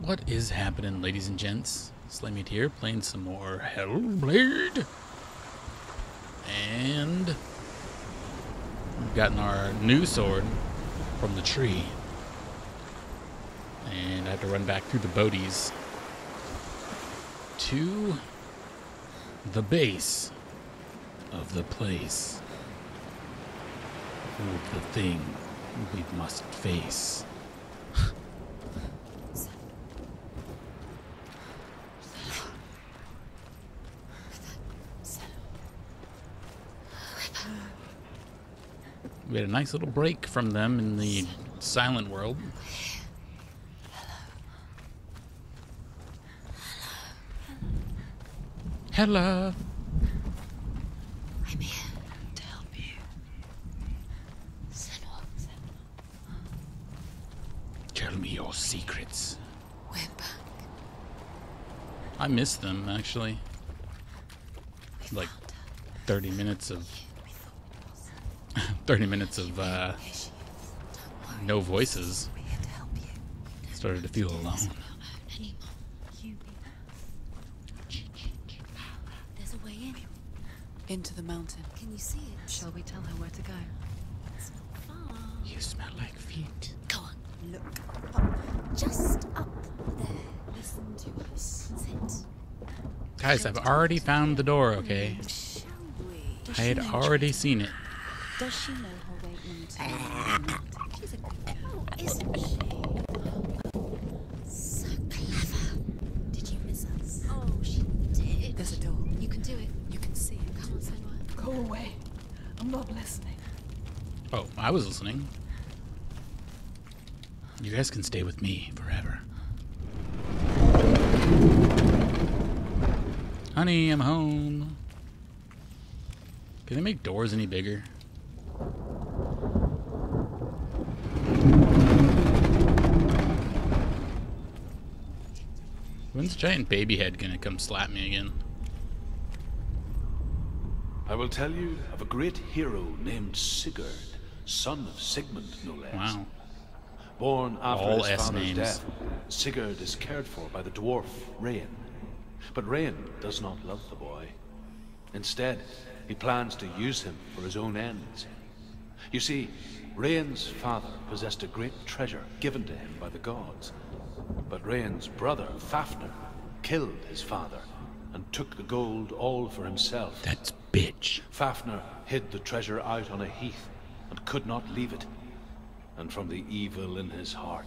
What is happening, ladies and gents? Slaymate here, playing some more Hellblade. And we've gotten our new sword from the tree. And I have to run back through the Bodies to the base of the place. Of the thing we must face. We had a nice little break from them in the silent world. Hello. I'm here to help you. Senua, Tell me your secrets. we're back. I missed them actually. We Like- 30 minutes of We thought it was 30 minutes of uh, Here she is. Don't worry. no voices. We're here to help you. Started to feel alone. this on your own anymore. You be There's a way in. Into the mountain. Can you see it? Shall we tell her where to go? It's not far. You smell like feet. Go on. Look up. Just up there. Listen to us. Sit. Guys, I've already found the door, okay? I had already seen it. Does she know her way into She's a good girl, isn't she? So clever. Did you miss us? Oh, she did. There's a door. You can do it. You can see it. Come on, Senua. Go away. I'm not listening. Oh, I was listening. You guys can stay with me forever. Honey, I'm home. Can they make doors any bigger? When's giant baby head gonna come slap me again? I will tell you of a great hero named Sigurd, son of Sigmund, no less. Wow. Born after All his S father's names. death, Sigurd is cared for by the dwarf Regin. But Regin does not love the boy. Instead, he plans to use him for his own ends. You see, Regin's father possessed a great treasure given to him by the gods. But Regin's brother, Fafnir, killed his father and took the gold all for himself. That's bitch. Fafnir hid the treasure out on a heath and could not leave it. And from the evil in his heart,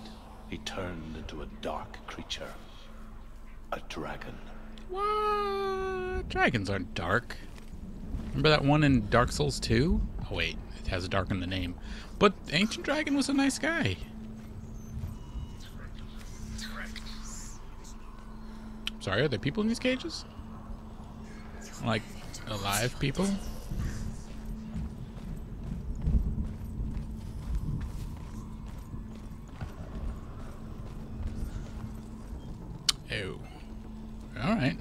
he turned into a dark creature. A dragon. What? Dragons aren't dark. Remember that one in Dark Souls 2? Oh, wait. It has a dark in the name. But Ancient Dragon was a nice guy. Sorry, are there people in these cages? Like, alive people? Oh. Alright.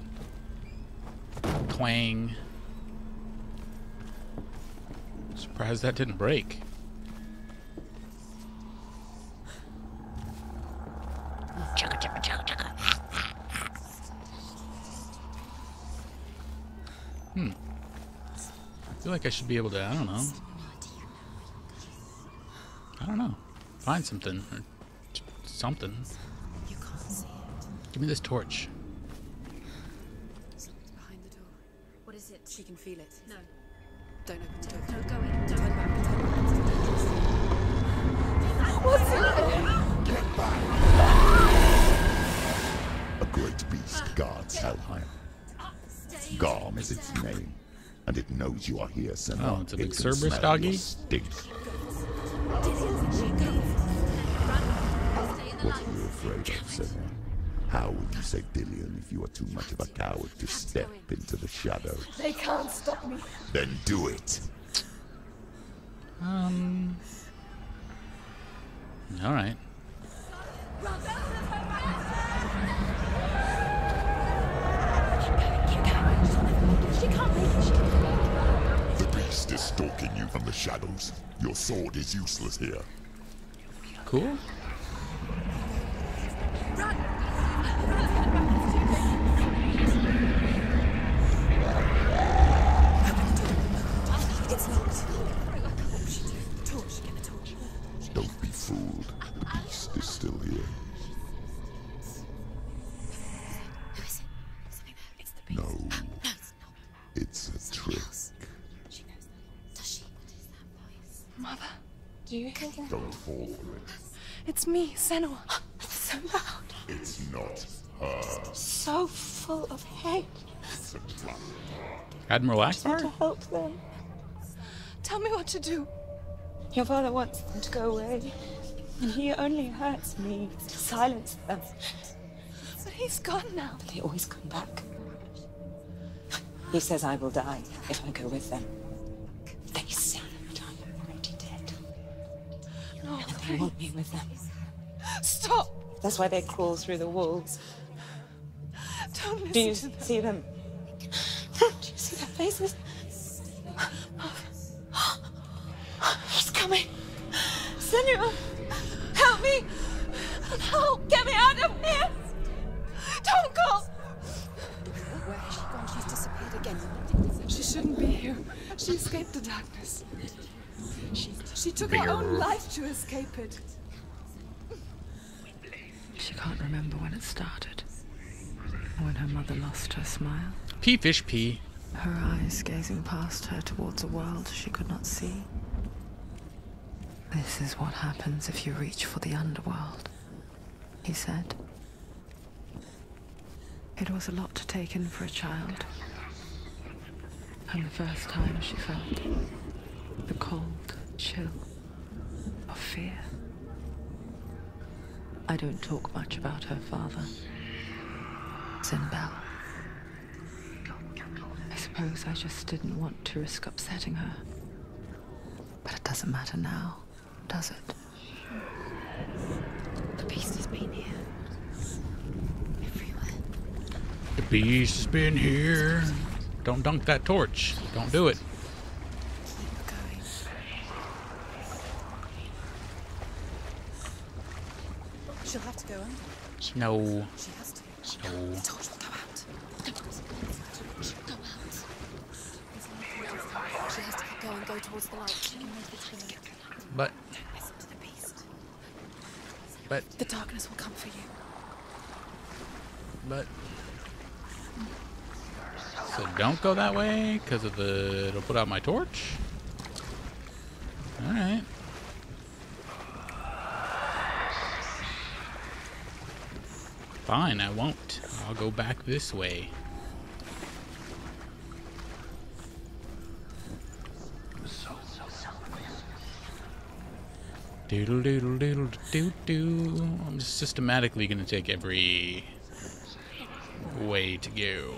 Clang. Surprised that didn't break. Chugga, chugga, chugga, chugga. Hmm. I feel like I should be able to, I don't know. I don't know. Find something. Or something. You can't see it. Give me this torch. Something's behind the door. What is it? She can feel it. No. Don't open the door. No, go in. Turn Don't. back. Turn A great beast ah. guards Helheim. Garm is its name, and it knows you are here, Senua. Oh, it's a big It Cerberus doggy? Stink. What are you afraid of, Senua? How would you say Dillion if you are too much of a coward to step into the shadows? They can't stop me. Then do it. Um. Alright. She is stalking you from the shadows. Your sword is useless here. Cool. Run! Fall for it. It's me, Senua. so loud. It's not her. So full of hate. It's a trap. Admiral To help them. Tell me what to do. Your father wants them to go away. And he only hurts me to silence them. But he's gone now. But They always come back. He says I will die if I go with them. No, They please. want me with them. Stop. That's why they crawl through the walls. Don't listen Do you to them. see them? Do you see their faces? He's coming. Senua, help me. Help. Get me out of here. Don't go. Where has she gone? She's disappeared again. She shouldn't be here. She escaped the darkness. She, she took her own life to escape it. She can't remember when it started. When her mother lost her smile. Pea fish pea. Her eyes gazing past her towards a world she could not see. This is what happens if you reach for the underworld, he said. It was a lot to take in for a child. And the first time she felt the cold chill of fear. I don't talk much about her father, Zynbel. I suppose I just didn't want to risk upsetting her. But it doesn't matter now, does it? The beast has been here. Everywhere. The beast has been here. Don't dunk that torch. Don't do it. Keep going. She'll have to go under. No. She has to. No. The torch will go out. Go out. She has to keep going, go towards the light. She can make it through. But, to the beast. but, The darkness will come for you. but. So don't go that way because of the. It'll put out my torch. All right. Fine, I won't. I'll go back this way. Doodle doodle doodle doo doo. I'm systematically gonna take every way to go.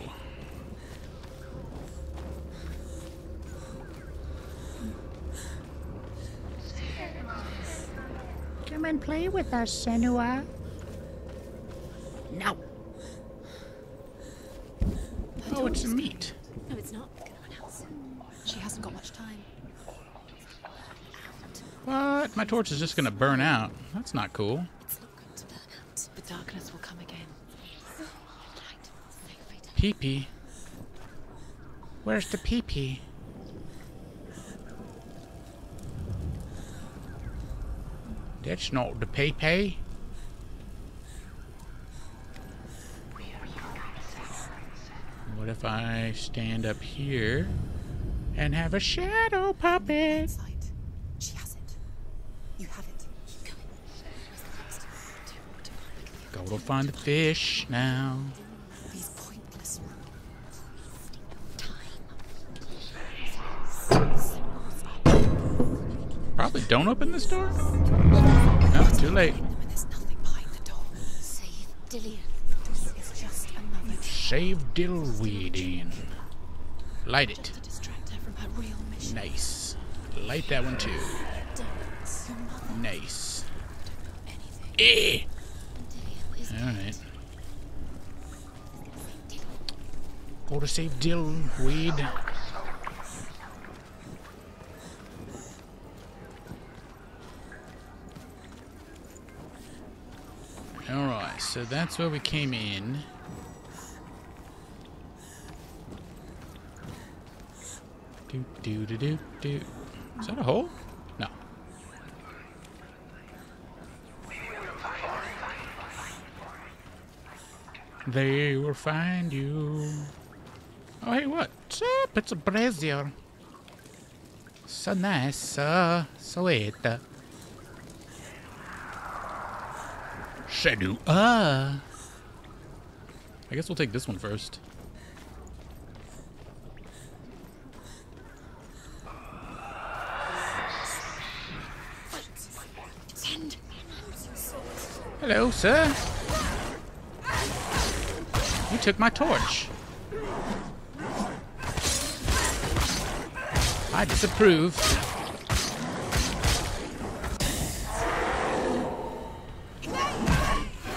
Come and play with us, Senua. No. Oh, it's meat. No, it's not. Go on else. She hasn't got much time. What? My torch is just gonna burn out. That's not cool. It's not going to burn out. The darkness will come again. Pee pee. Where's the pee pee? That's not the pee pee. What if I stand up here and have a shadow puppet? Sight. She has it. You have it. Keep going. Where's the next? Do, do I Go to find the fish now. Probably don't open this door. No, too late. there's nothing behind the door. Save Dillion. Save Dillweed in. Light it. to distract her from her real mission. Nice. Light that one too. Nice. Eh. Alright. Go to save Dillweed. Alright, so that's where we came in. Do do do do do. Is that a hole? No. They will find you. Oh hey, what's up? It's a brazier. So nice, uh, so it. Shadow. Ah. Uh. I guess we'll take this one first. Hello, sir. You took my torch. I disapprove.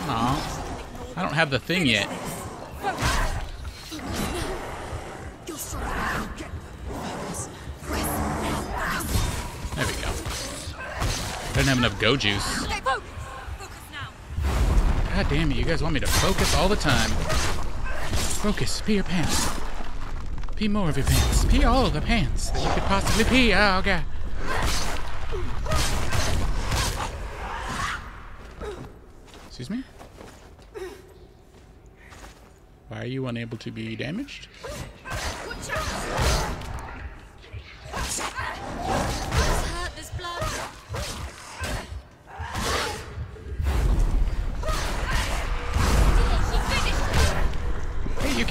Aw. I don't have the thing yet. There we go. Don't have enough go juice. God damn it, you guys want me to focus all the time. Focus, pee your pants. Pee more of your pants. Pee all of the pants that you could possibly pee. Oh, God. Excuse me? Why are you unable to be damaged?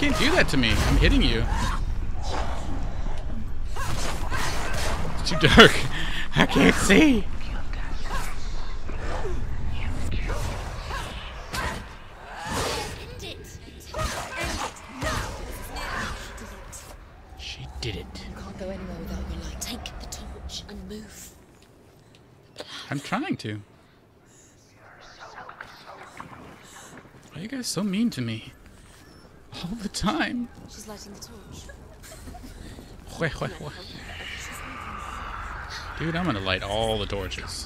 Can't do that to me. I'm hitting you. It's too dark. I can't see. End it. End it. She did it. Can't go anywhere without your light. Take the torch and move. I'm trying to. Why are you guys so mean to me? The time. She's lighting the torch. Dude, I'm gonna light all the torches.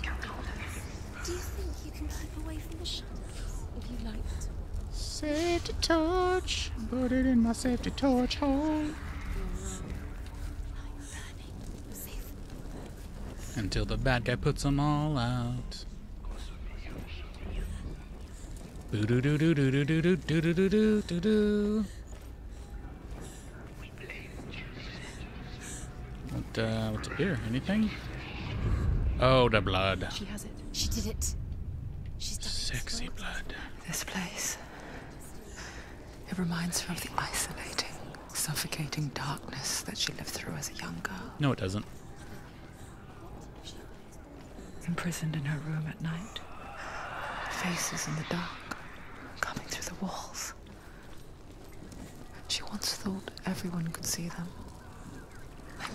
Do you think you can keep away from the shadows if you light? Safety torch. Put it in my safety torch hole. Until the bad guy puts them all out. Boo doo doo doo doo doo doo doo doo doo doo doo doo. Uh, what's up here? Anything? Oh, the blood. She has it. She did it. She's done it. Sexy blood. This place. It reminds her of the isolating, suffocating darkness that she lived through as a young girl. No, it doesn't. Imprisoned in her room at night. Faces in the dark, coming through the walls. She once thought everyone could see them.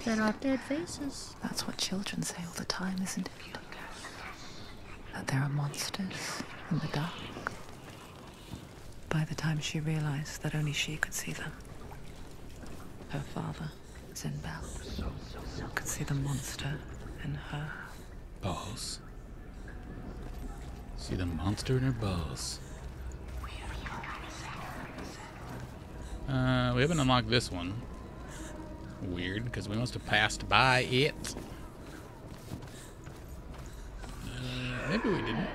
There are dead faces. That's what children say all the time, isn't it? That there are monsters in the dark. By the time she realized that only she could see them, her father, Zynbel, could see the monster in her. Balls. See the monster in her balls. Uh, we haven't unlocked this one. Weird, because we must have passed by it. Uh, maybe we didn't.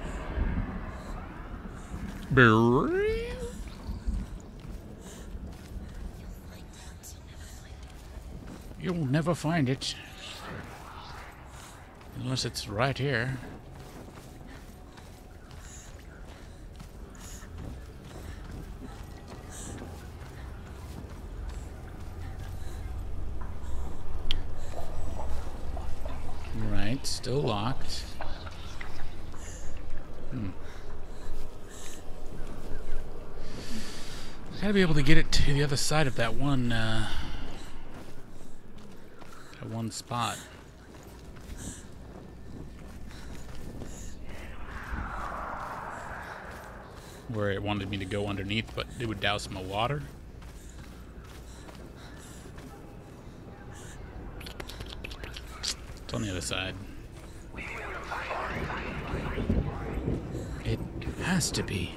Brrrr. You'll never find it. Unless it's right here. Right, still locked. Hmm. Gotta be able to get it to the other side of that one, uh, that one spot. Where it wanted me to go underneath, but it would douse my water. It's on the other side. It has to be.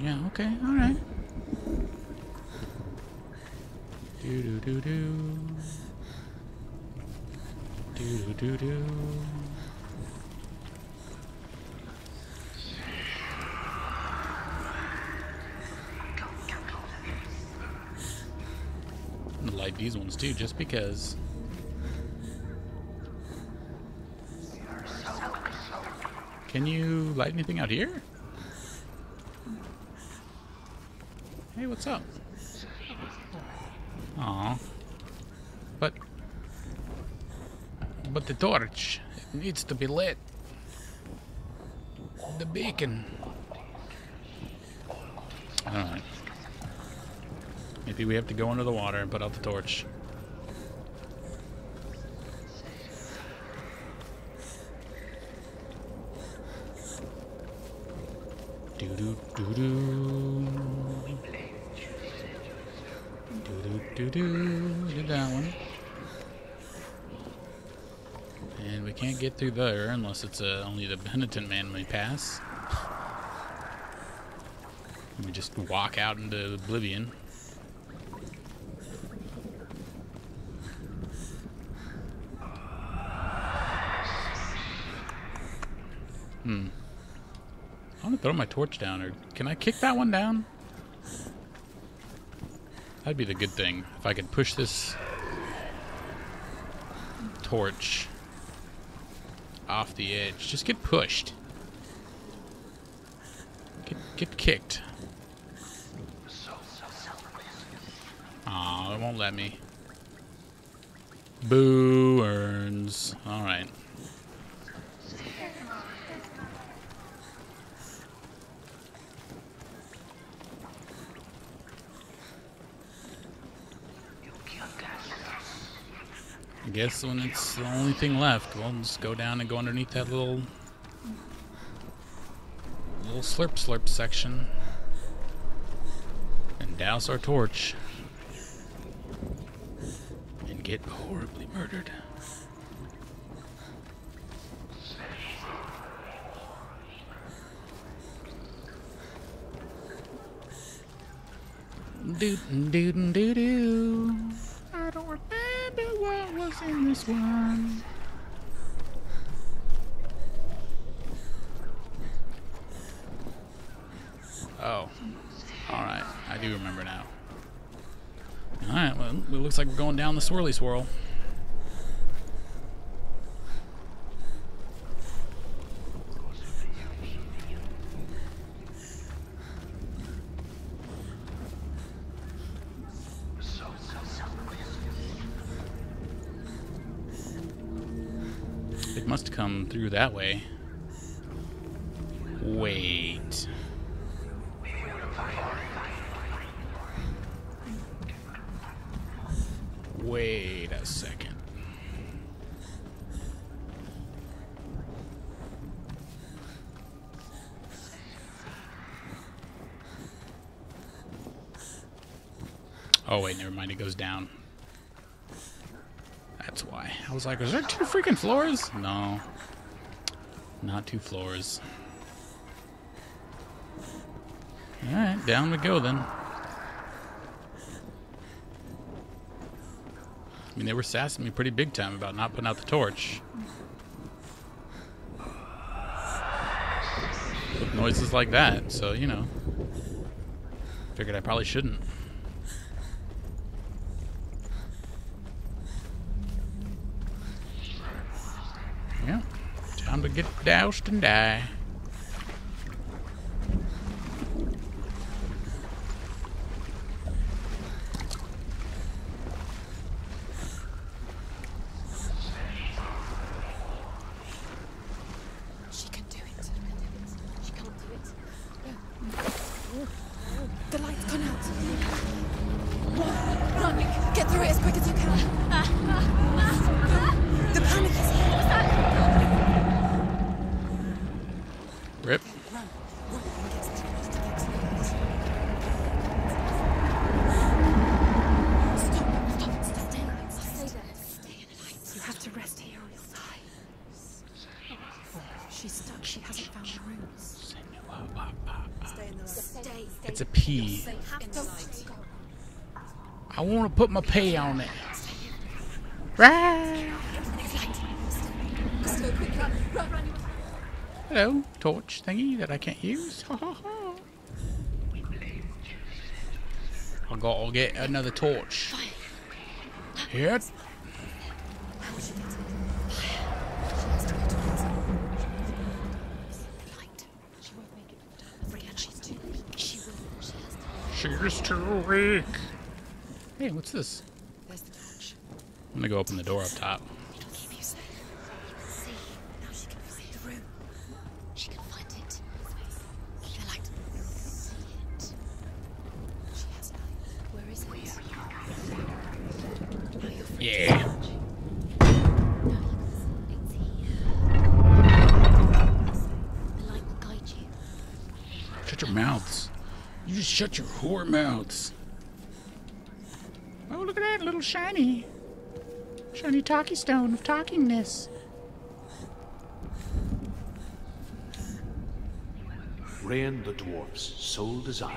Yeah, okay, alright. Do do do do. Do do do do. light these ones too, just because. Can you light anything out here? What's up? Aw. But... But the torch it needs to be lit. The beacon. Alright. Maybe we have to go under the water and put out the torch. Do do do do. Do do do do. Did that one. And we can't get through there unless it's uh, only the penitent man may pass. We just walk out into oblivion. Hmm. I want to throw my torch down, or can I kick that one down? That'd be the good thing. If I could push this torch off the edge. Just get pushed. Get, get kicked. Aw, it won't let me. Boo earns. Alright. Guess when it's the only thing left, we'll just go down and go underneath that little little slurp slurp section and douse our torch and get horribly murdered. Doo doo doo doo in this one. Oh. Alright, I do remember now. Alright, well, it looks like we're going down the swirly swirl. It must come through that way. Wait. Wait a second. Oh wait, never mind. It goes down. That's why. I was like, is there two freaking floors? No. Not two floors. Alright, down we go then. I mean, they were sassing me pretty big time about not putting out the torch. With noises like that, so, you know. Figured I probably shouldn't. Yeah. Time to get doused and die. I want to put my pay on it. Right. Hello, torch thingy that I can't use. Ha ha ha. I'll go. I'll get another torch. Hit. How will she get it? She has to go towards it. Light. She won't make it for time. Brianne, she's too weak. Hey, what's this? There's the torch. I'm gonna go open the door up top. It'll keep you safe. See, now she can find the room. She can find it. The light. See it. She has light. Where is it? Now you're free. Yeah. Now you can see it's here. The light will guide you. Shut your mouths. You just shut your whore mouths. Look at that little shiny. Shiny talkie stone of talkingness. Regin the dwarf's sole desire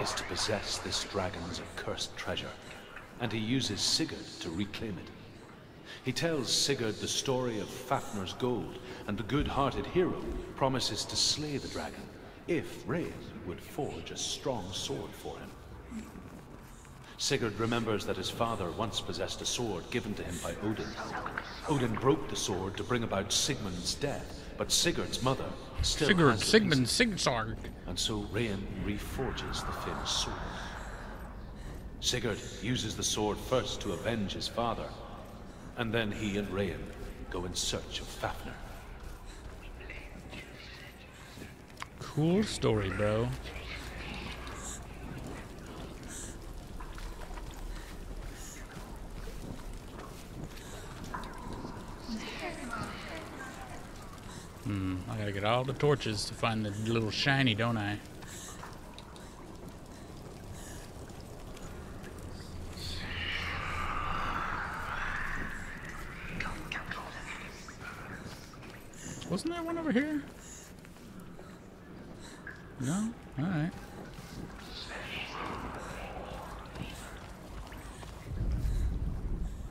is to possess this dragon's accursed treasure, and he uses Sigurd to reclaim it. He tells Sigurd the story of Fafnir's gold, and the good-hearted hero promises to slay the dragon if Regin would forge a strong sword for him. Sigurd remembers that his father once possessed a sword given to him by Odin. Odin broke the sword to bring about Sigmund's death, but Sigurd's mother still Sigurd, has Sigmund. Sigsarg. And so Regin reforges the Finn's sword. Sigurd uses the sword first to avenge his father, and then he and Regin go in search of Fafnir. Cool story, bro. Hmm, I gotta get all the torches to find the little shiny, don't I? Wasn't there one over here? No? Alright.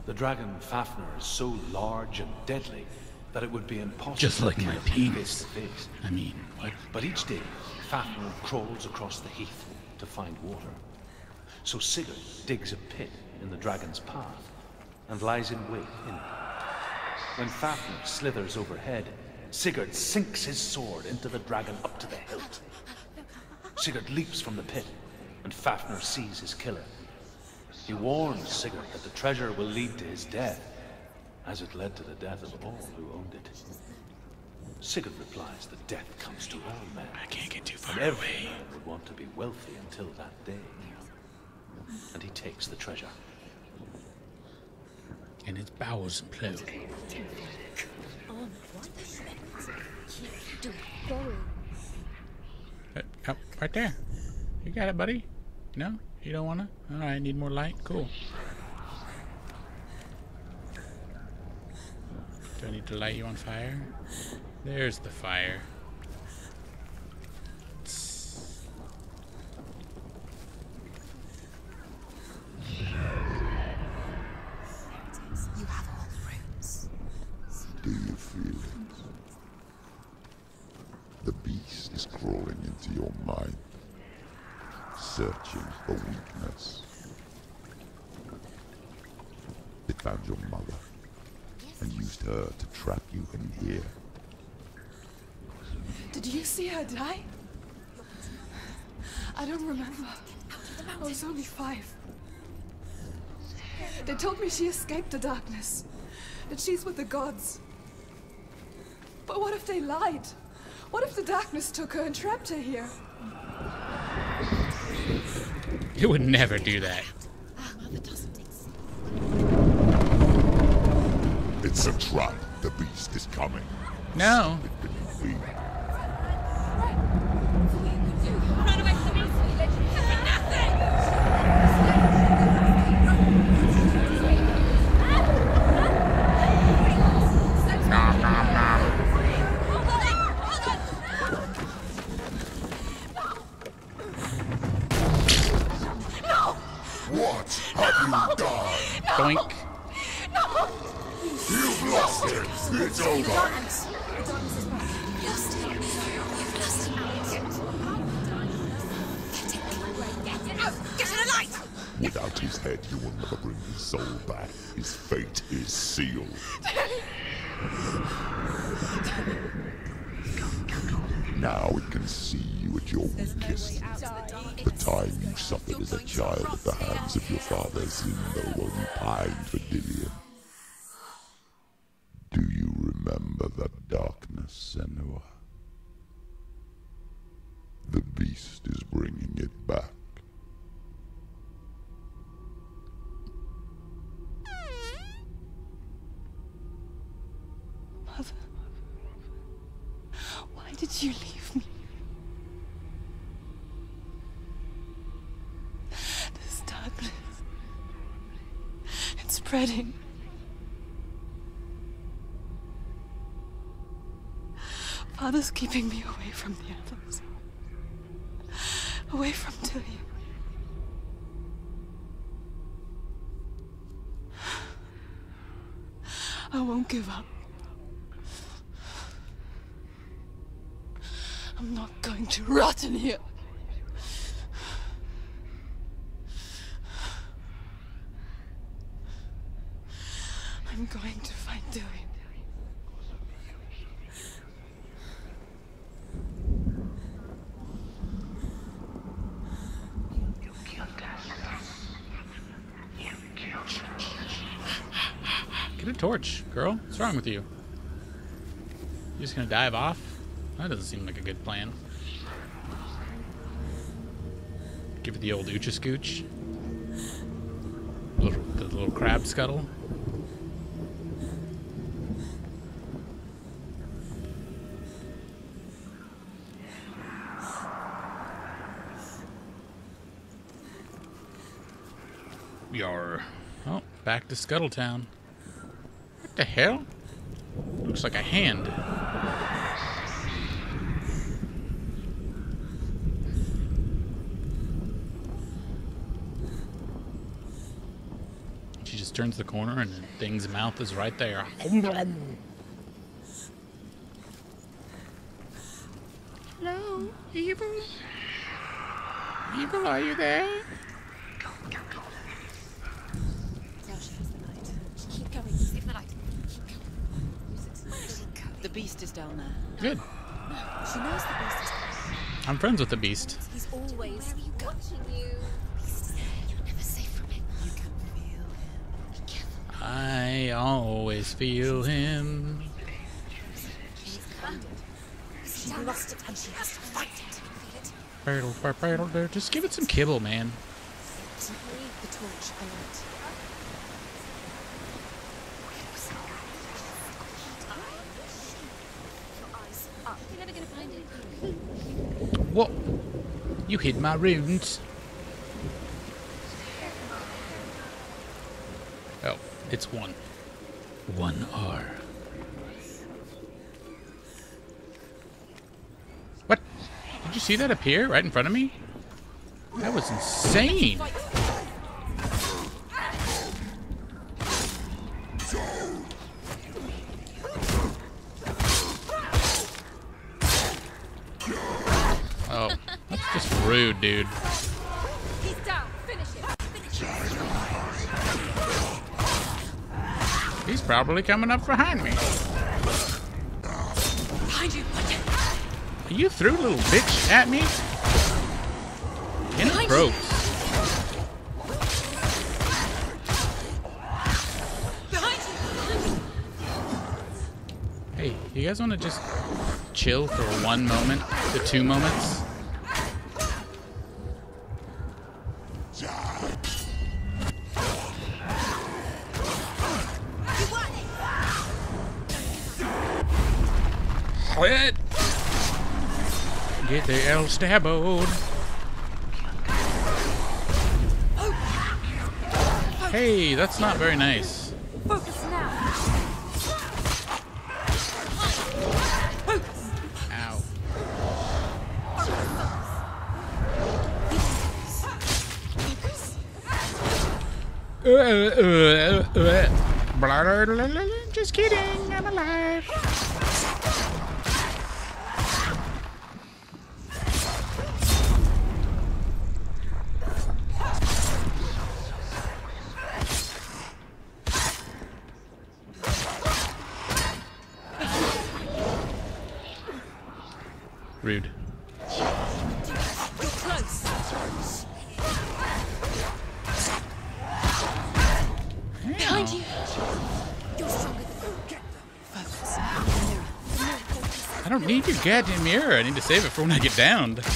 The dragon Fafnir is so large and deadly that it would be impossible Just like my penis. face. I mean, what? But each day, Fafnir crawls across the heath to find water. So Sigurd digs a pit in the dragon's path and lies in wait in it. When Fafnir slithers overhead, Sigurd sinks his sword into the dragon up to the hilt. Sigurd leaps from the pit, and Fafnir sees his killer. He warns Sigurd that the treasure will lead to his death, as it led to the death of all who owned it. Sigurd replies that death comes to all men. I can't get too far every away. man would want to be wealthy until that day. And he takes the treasure. And its bowels implode. On what the Here, do it. Borrow. Uh, oh, right there. You got it, buddy? No? You don't wanna? Alright, need more light? Cool. Do I need to light you on fire? There's the fire. You have all the rooms. Do you feel it? The beast is crawling into your mind, searching for weakness. It found your mother and used her to trap you in here. Did you see her die? I don't remember. I was. They told me she escaped the darkness, that she's with the gods. But what if they lied? What if the darkness took her and trapped her here? You would never do that. Our mother doesn't exist. It's a trap. The beast is coming. No. It beneath thee. Run away fate is sealed. Now it can see you at your weakest. The time you suffered as a child at the hands of your father Zindo while you pined for Dillion. Do you remember that darkness, Senua? The beast is bringing it back. Mother, why did you leave me? This darkness, it's spreading. Father's keeping me away from the others. Away from Tilly. I won't give up. I'm not going to rot in here. I'm going to find Dewey. Get a torch, girl. What's wrong with you? You just gonna dive off? That doesn't seem like a good plan. Give it the old Oocha Scooch. Little, the little crab scuttle. Yar. Oh, back to Scuttletown. The hell? Looks like a hand. She just turns the corner and the thing's mouth is right there. Hello, evil. Evil, are you there? Now she has the light. Keep going. Save the light. Keep going. Use it. Where is she going? The beast is down there. Good. She knows the beast is coming. I'm friends with the beast. He's always watching you. Beast is there. You're never safe from him. You can feel him. Be careful. I always feel him. She's found it. She lost it and she has to fight it. Feel it. Battle, battle, battle, battle. Just give it some kibble, man. The torch and light. You're never gonna find it. What? You hid my runes. Oh, it's one. One R. What? Did you see that appear right in front of me? That was insane. Dude. He's down. Finish him. He's probably coming up behind me. Behind you. It. You threw little bitch at me? Inappropriate. Behind you. Hey, you guys want to just chill for one moment to two moments? Quit! Get the L stabboed. Hey, that's not very nice. Focus now. Ow. Uh, uh, uh, uh. Just kidding, I'm alive. Goddamn mirror. I need to save it for when I get downed.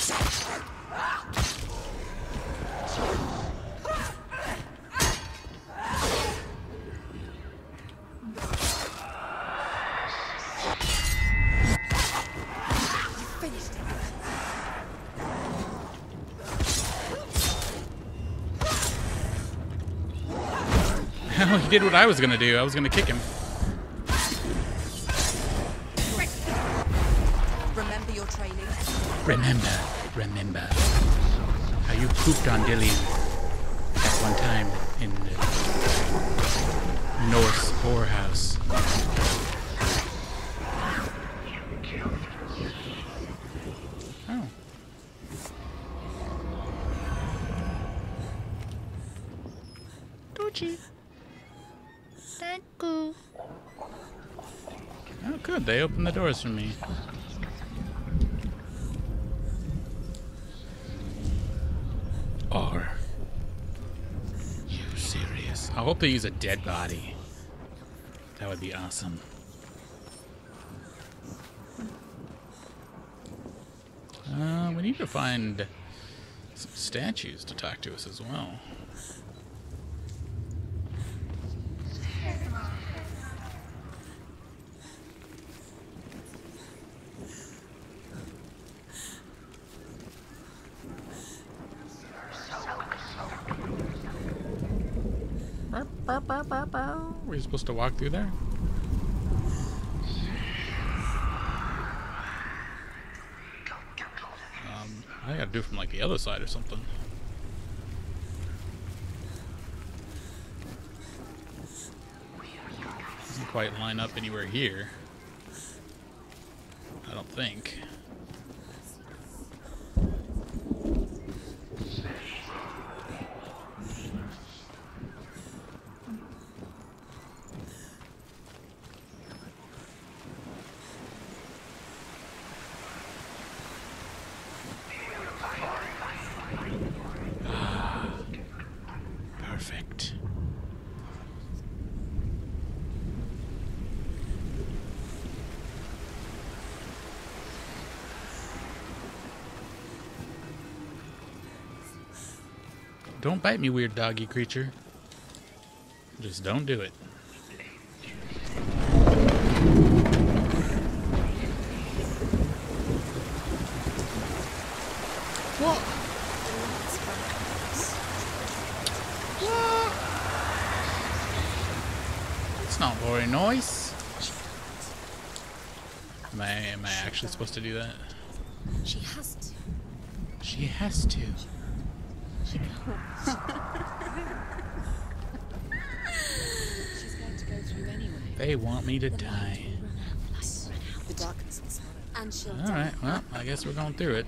He did what I was gonna do. I was gonna kick him. Remember your training. Remember, remember how you pooped on Dillion at one time in the Norse whorehouse. Oh. Gucci. Thank you. Oh, good. They opened the doors for me. Are you serious? I hope they use a dead body. That would be awesome. Uh, we need to find some statues to talk to us as well. Were you supposed to walk through there? Um, I gotta do it from like the other side or something. Doesn't quite line up anywhere here. I don't think. Don't bite me, weird doggy creature. Just don't do it. What? It's not very nice. Am I, am I actually supposed to do that? She has to. She has to. She's going to go through anyway. They want me to die. Alright, well, I guess we're going through it.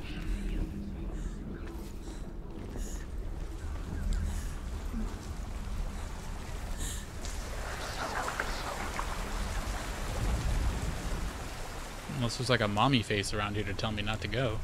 Unless there's like a mommy face around here to tell me not to go.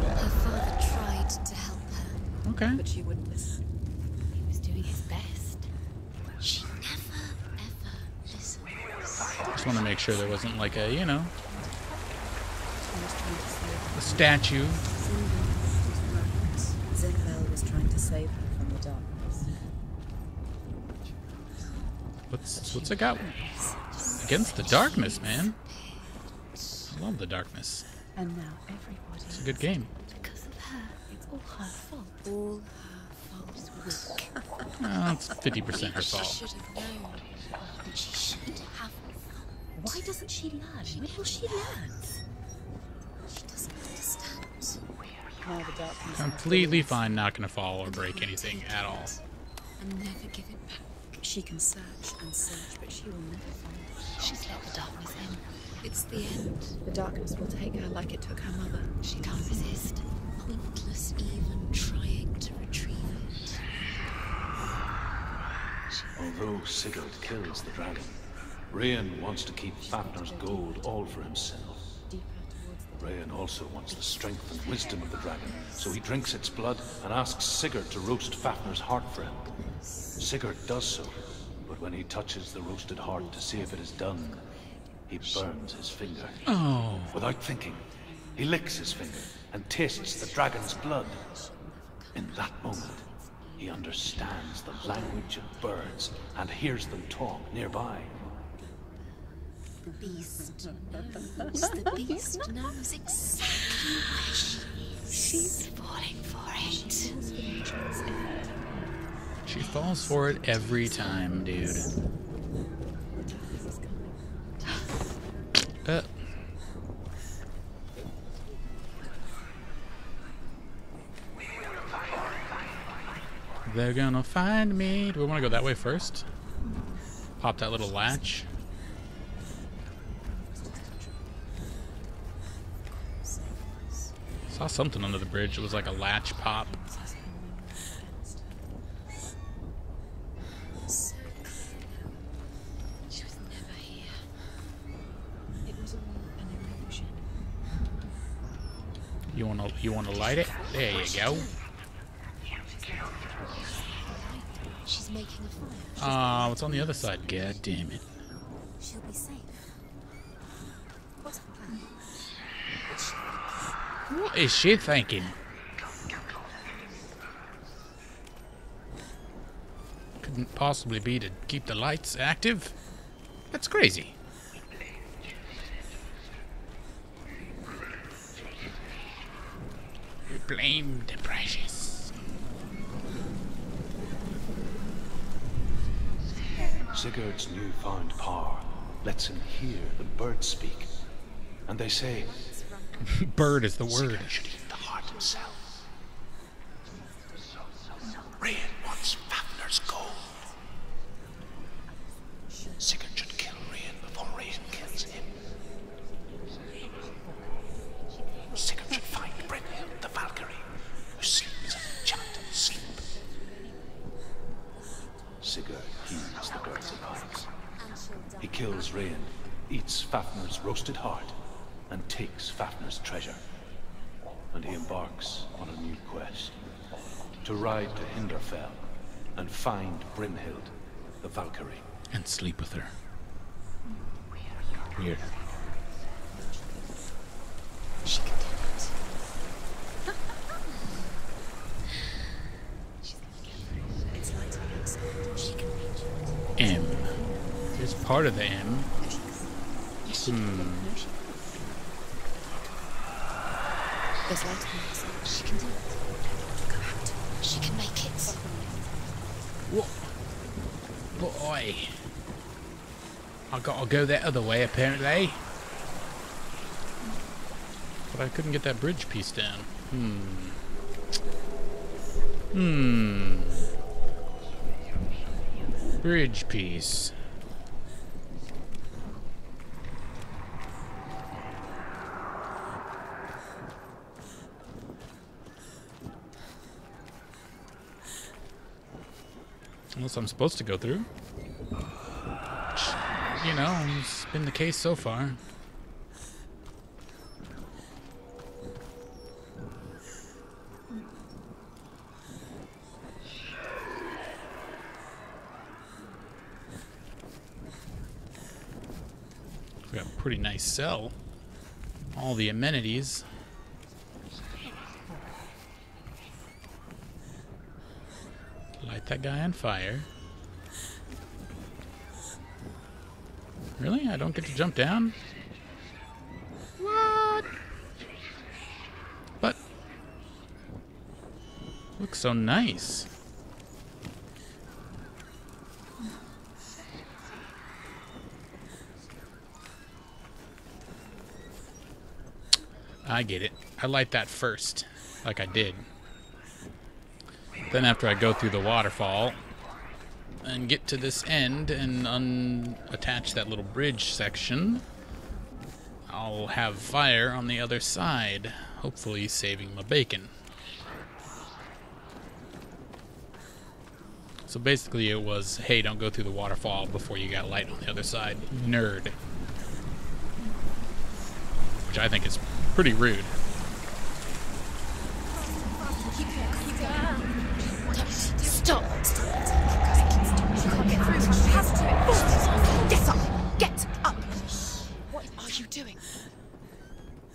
Her father tried to help her. Okay. But she wouldn't listen. He was doing his best. She never, ever listened. Just want to make sure there wasn't like a, you know, She was trying to save a statue. Zynbel was trying to save her from the darkness. What's what's it got against the darkness, man? I love the darkness. And now everybody It's a good game. Because of her. It's all her fault. All her fault. Well, it's 50% her She fault. should have known. She should have. Why doesn't she learn? When will she learn? She doesn't understand. Now the darkness Completely fine, not gonna fall or break anything at all. And never give it back. She can search and search, but she will never find it. She's let the darkness in. It's the end. The darkness will take her like it took her mother. She can't resist. Pointless even trying to retrieve it. Although Sigurd kills the dragon, Regin wants to keep Fafnir's gold all for himself. Regin also wants the strength and wisdom of the dragon, so he drinks its blood and asks Sigurd to roast Fafnir's heart for him. Sigurd does so, but when he touches the roasted heart to see if it is done, he burns his finger. Oh. Without thinking, he licks his finger and tastes the dragon's blood. In that moment, he understands the language of birds and hears them talk nearby. The beast knows. The beast knows exactly where she is. She's falling for it. She falls for it every time, dude. Uh. They're gonna find me. Do we want to go that way first? Pop that little latch. Saw something under the bridge. It was like a latch pop. You wanna you wanna light it? There you go. Making a fire. Ah, what's on the other side? God damn it. She'll be safe. What's her plan? What is she thinking? Couldn't possibly be to keep the lights active? That's crazy. We blame the Sigurd's newfound power lets him hear the birds speak. And they say, Bird is the word. Sigurd should eat the heart himself. Regin wants Fafnir's gold. Sigurd should kill Regin before Regin kills him. Sigurd should find Brynhild the Valkyrie, who sleeps an enchanted sleep. Sigurd heeds the birds' advice. He kills Regin, eats Fafnir's roasted heart, and takes Fafnir's treasure. And he embarks on a new quest. To ride to Hinderfell and find Brynhild, the Valkyrie. And sleep with her. Weird. She can do it. it's light the outside. She can reach it. M. There's part of the M. Yes, she can. Hmm. No, she There's light on the outside. She can do it. Go out. She can make it. Boy. I gotta go that other way, apparently. But I couldn't get that bridge piece down. Hmm. Hmm. Bridge piece. Unless I'm supposed to go through. You know, it's been the case so far. We got a pretty nice cell. All the amenities. Light that guy on fire. Really? I don't get to jump down? What? But looks so nice. I get it. I light that first, like I did. Then after I go through the waterfall and get to this end and unattach that little bridge section, I'll have fire on the other side, hopefully saving my bacon. So basically it was, hey, don't go through the waterfall before you got light on the other side. Nerd. Which I think is pretty rude.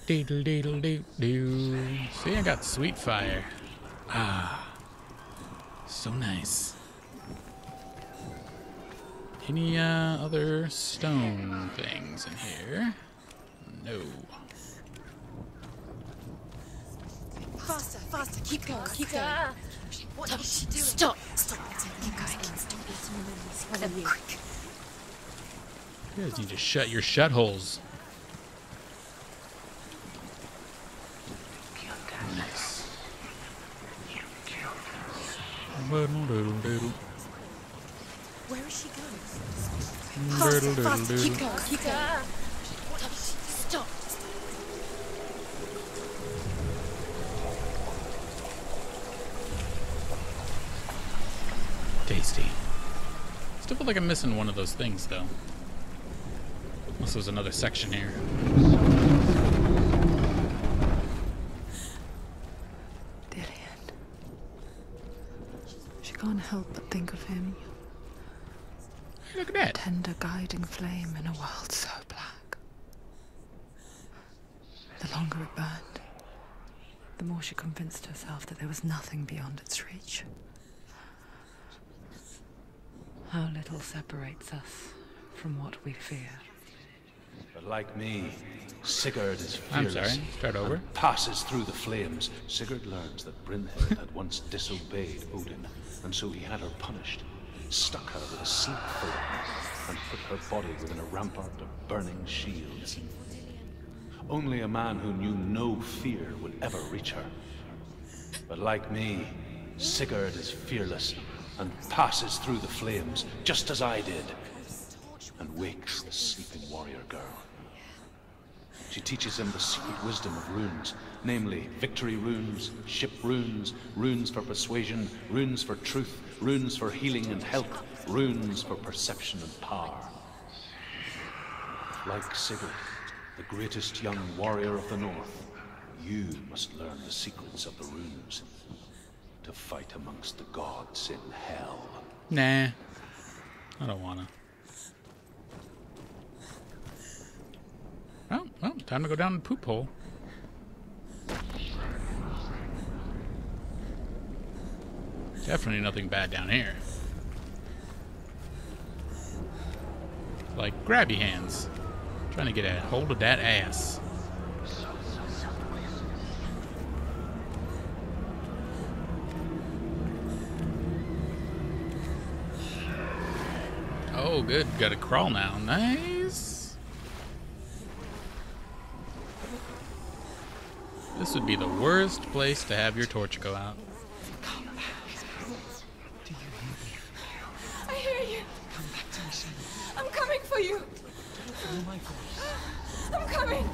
Deedle deedle doo doo. See, I got sweet fire. Ah. So nice. Any uh, other stone things in here? No. Faster, faster, keep going, keep going. What is she doing? Stop! Stop letting him go. Stop letting him in this one of you. Quick! You guys need to shut your shut holes. Nice. Where is she going? Faster, faster, keep going, keep going. Tasty. Still feel like I'm missing one of those things, though. Unless there's another section here. Dillion. She can't help but think of him. Hey, look at that. Tender guiding flame in a world so black. The longer it burned, the more she convinced herself that there was nothing beyond its reach. How little separates us from what we fear. But like me, Sigurd is I'm fearless. sorry. Start over. and passes through the flames. Sigurd learns that Brynhild had once disobeyed Odin, and so he had her punished, stuck her with a sleep thorn, and put her body within a rampart of burning shields. Only a man who knew no fear would ever reach her. But like me, Sigurd is fearless and passes through the flames, just as I did, and wakes the sleeping warrior girl. She teaches him the secret wisdom of runes, namely victory runes, ship runes, runes for persuasion, runes for truth, runes for healing and health, runes for perception and power. Like Sigurd, the greatest young warrior of the North, you must learn the secrets of the runes to fight amongst the gods in hell. Nah. I don't wanna. Oh, well, time to go down the poop hole. Definitely nothing bad down here. Like grabby hands. Trying to get a hold of that ass. Oh, good. Got to crawl now. Nice. This would be the worst place to have your torch go out. I hear you. Come back to me, I'm coming for you. I'm coming.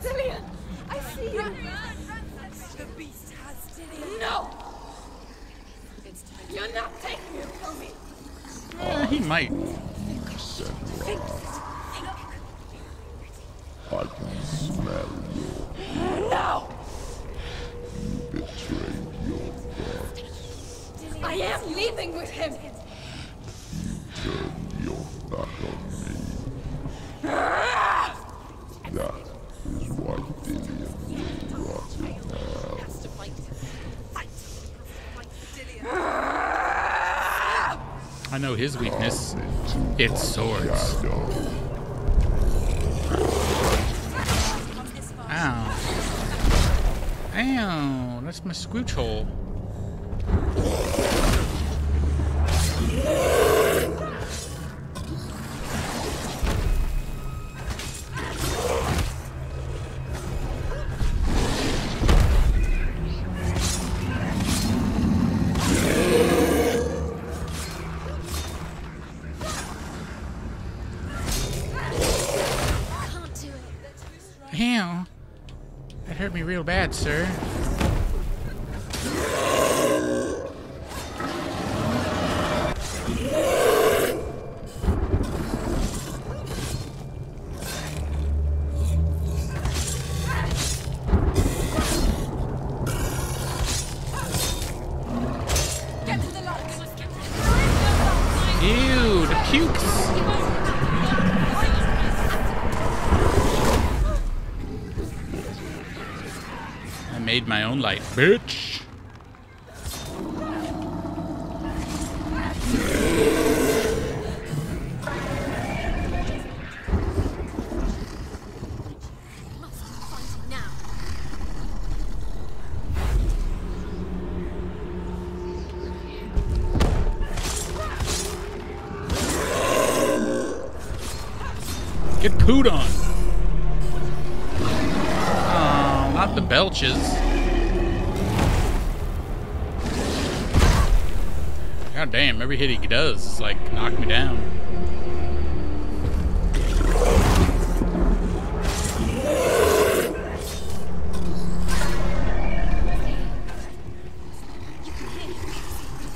Dillion, I see you. The beast has Dillion. No. You're not taking it from me. Eh, he might. His weakness. It's swords. Ow. Ow. That's my scooch hole. Real bad, sir. Made my own light, bitch. Get pooed on. Oh, not the belches. Every hit he does is like knock me down.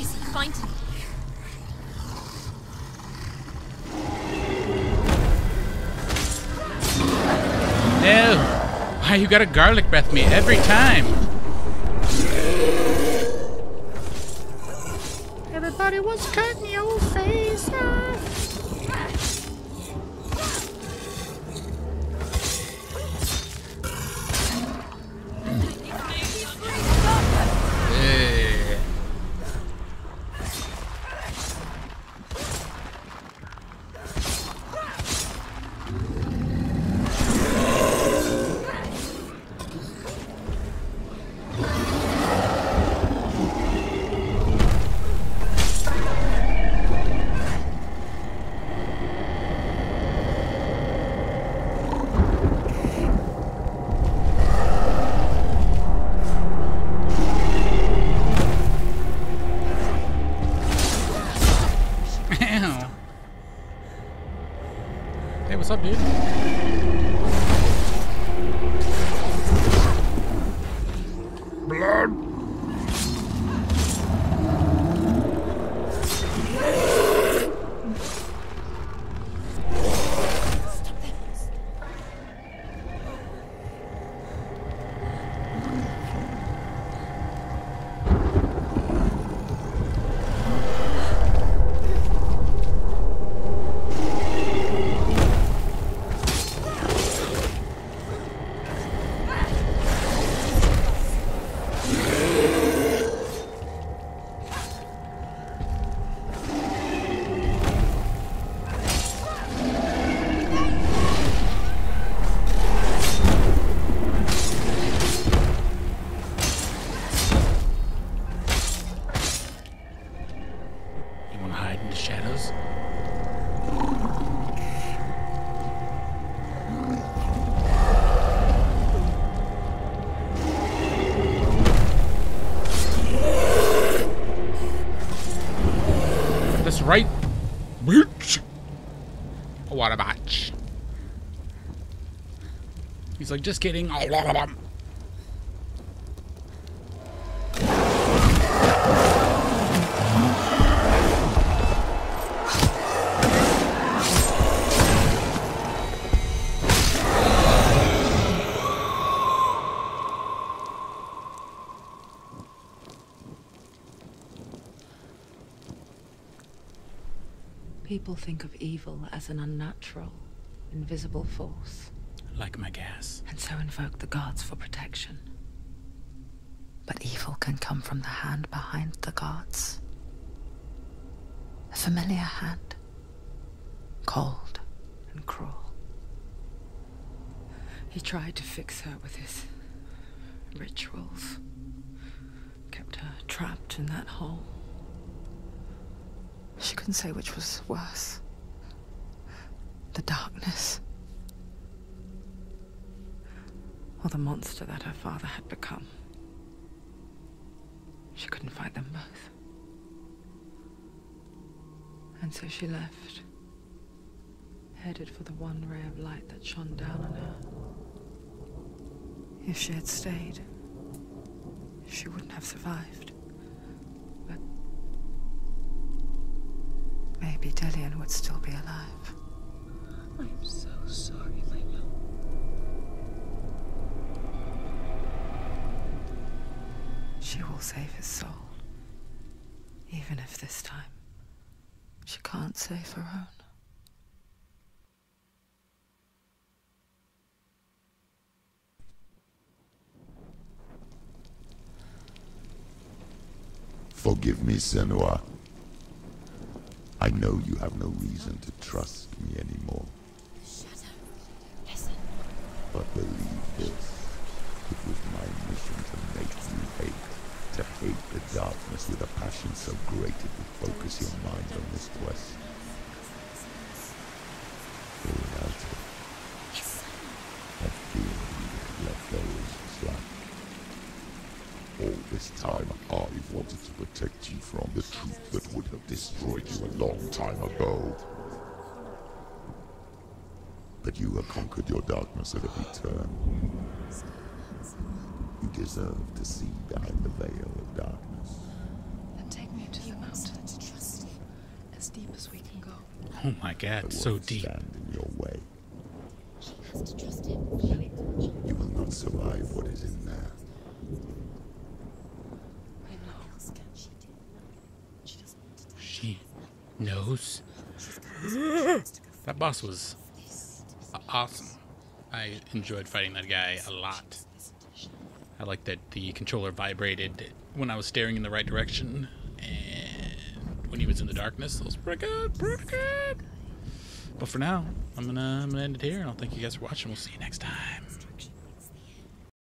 Is? No! Why you gotta garlic breath me every time? Was cutting Hey, He's like, just kidding. People think of evil as an unnatural, invisible force, Like my gas. and so invoke the gods for protection. But evil can come from the hand behind the gods. A familiar hand. Cold and cruel. He tried to fix her with his rituals. Kept her trapped in that hole. She couldn't say which was worse. The darkness. Or the monster that her father had become. She couldn't fight them both. And so she left. Headed for the one ray of light that shone down on her. If she had stayed, she wouldn't have survived. But maybe Dillion would still be alive. I'm so sorry, my love. She will save his soul. Even if this time she can't save her own. Forgive me, Senua. I know you have no reason to trust me anymore. Listen. But believe this, it was my mission to make you hate, to hate the darkness with a passion so great it would focus your mind on this quest. Reality. Yes, I fear you have let go as slack. All this time, I wanted to protect you from the truth that would have destroyed you a long time ago. But you have conquered your darkness at every turn. You deserve to see behind the veil of darkness. Then take me to the mountain. To trust you. As deep as we can go. Oh my god, so won't deep. stand in your way. She has to trust him. You will not survive what is in there. I know. she do? She doesn't want to die. She knows. She's got this chance to go That boss was awesome. I enjoyed fighting that guy a lot. I like that the controller vibrated when I was staring in the right direction, and when he was in the darkness, it was pretty good, pretty good. But for now, I'm gonna I'm gonna end it here, and I'll thank you guys for watching. We'll see you next time.